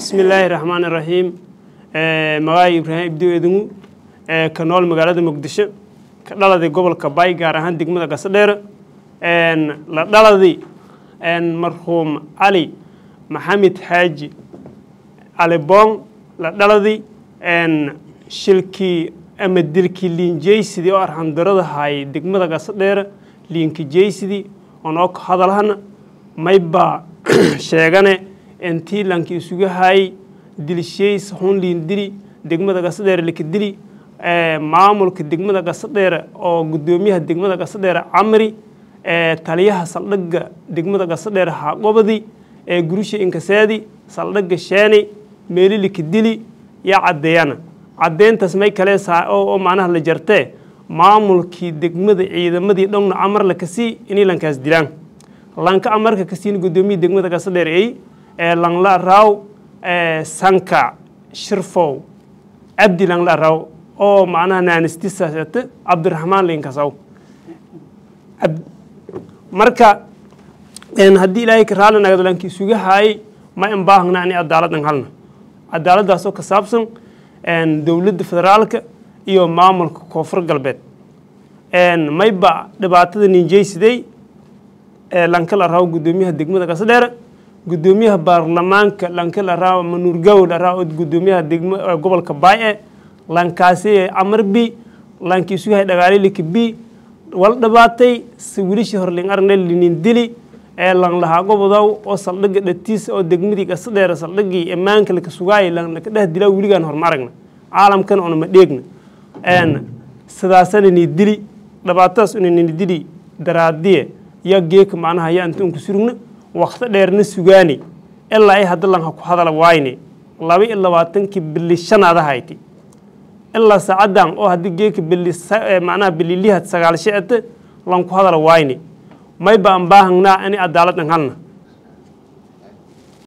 bismi illaahi raxmaan iraxiim magaayo ibraahim ibdo edingu ka nool magaalada muqdisho ka dhaladay gobolka bay gaar ahaan degmada gasadheer. La dhaladay marxuum cali maxamed xaaji cali boong la dhaladay shilkii ama dilkii liinjeysidii oo arxandarada haayay degmada gasadheer liinka jeysidii onoo ka hadalhana maybaa sheegane intii lanki isugu haayay dilsheys hun liin dili degmada gasadheer lika dili maamulka degmada gasadheer oo gudoomiyaha degmada gasadheer camri taliyaha saldhigga degmada gasadheer haqobadi ee gurisha inkaseedi saldhigga sheeni meeli lika dili yaa caddeeyana caddeyntaas may kale oo macnaha la jartee maamulkii degmada ciidamadii dhowna amar la ka sii inay lankaas dilaan. Lanka amarka kasiina gudoomiyii degmada gasadheer ey langla raaw sanka shirfow. Cabdi langla raaw oo macnaha naanistisa cabdiraxmaan linkasaw. Marka haddii ilaahay raali nagado lanki isuga haayay ma in baahna ani cadaaladdan halna. Cadaaladdaasoo ka saabsan dowladda federaalka iyo maamulka koonfur galbeed. Mayba dhibaatada ninjeysidey lankala raaw gudoomiyaha degmada gasadheere gudoomiyaha baarlamaanka lankala raaw manuurgaw la raaw gudoomiyaha degma gobolka baay-e lankaasi amar bi lanki isugu hay dhagaalilika bi wal dhabaatay sawilishi horling arne linin dili ee lang lahaa gobodow oo saldhigga dhatiisa oo degmadii gasadheere saldhiggii ammaanka laka sugaayay lang laka dheh dilaa weligaan horma aragna caalamkana ona ma dheegna. Sidaasana ni dili dhibaatadaas una nini dili daraadiye ya geeka macnaha ya inta surugna wakti dheerna sugaani. Ilaa ay hadda lanha ku hadala waayne laba iyo labaatankii bili shanaada hayti ilaa saacadan oo haddii geeka bili macnaha bililihad sagaal shicita lanku hadala waayne may baan baahangnaa ani cadaaladdan halna